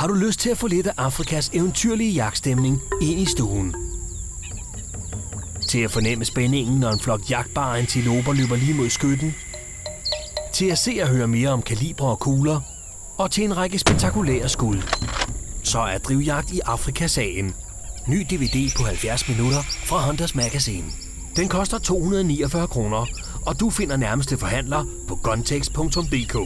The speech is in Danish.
har du lyst til at få lidt af Afrikas eventyrlige jagtstemning ind i stuen. Til at fornemme spændingen, når en flok jagtbare antiloper løber lige mod skytten. Til at se og høre mere om kalibre og kugler. Og til en række spektakulære skud. Så er Drivjagt i Afrika sagen. Ny DVD på 70 minutter fra Hunters Magazine. Den koster 249 kroner, og du finder nærmeste forhandler på gontex.dk.